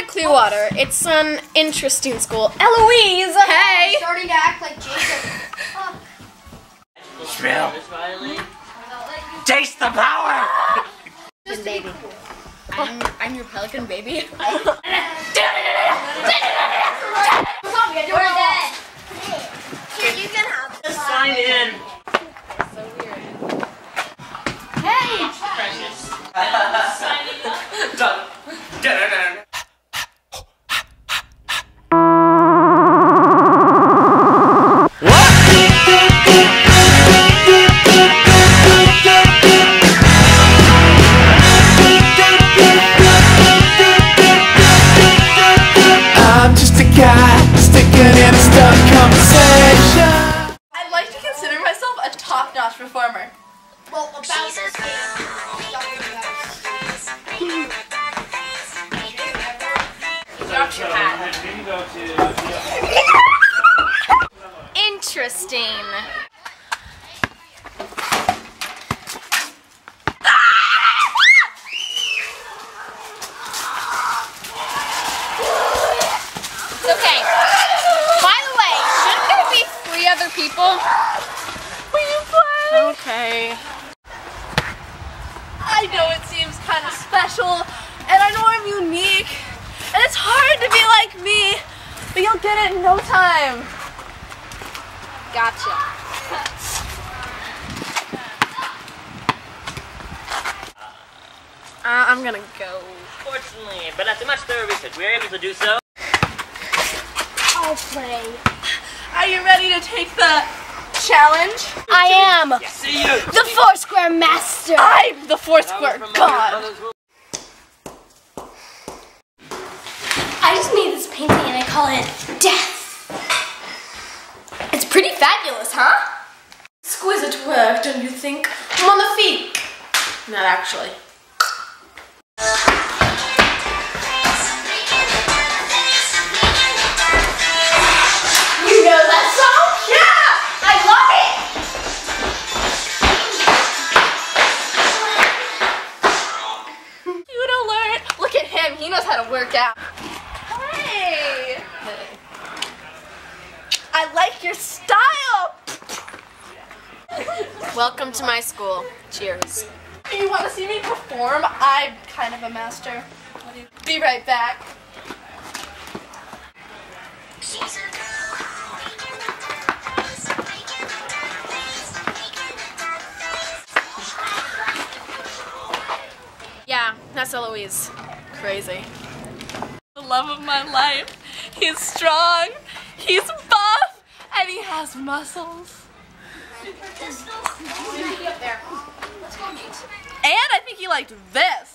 to Clearwater. It's an interesting school. Eloise, hey! Starting to act like Jacob. Smell. Taste the power. baby. I'm, I'm your pelican baby. I'm just a guy sticking in a stuck conversation. I'd like to consider myself a top-notch performer. Well, about Drop your hat. Interesting. It's okay. By the way, shouldn't there be three other people? Will you play? Okay. I know it seems kind of special, and I know I'm unique, and it's hard to be like me, but you'll get it in no time. Gotcha. Uh, I'm gonna go. Fortunately, but after much thorough research, we were able to do so. I'll play. Are you ready to take the challenge? I am See you. the Foursquare Master. I'm the Foursquare God. I just made this painting and I call it Death. It's pretty fabulous, huh? Exquisite work, don't you think? I'm on the feet. Not actually. Work out. Hey! I like your style! Welcome to my school. Cheers. You want to see me perform? I'm kind of a master. Be right back. Yeah, that's Eloise. Crazy. Love of my life. He's strong, he's buff, and he has muscles. And I think he liked this.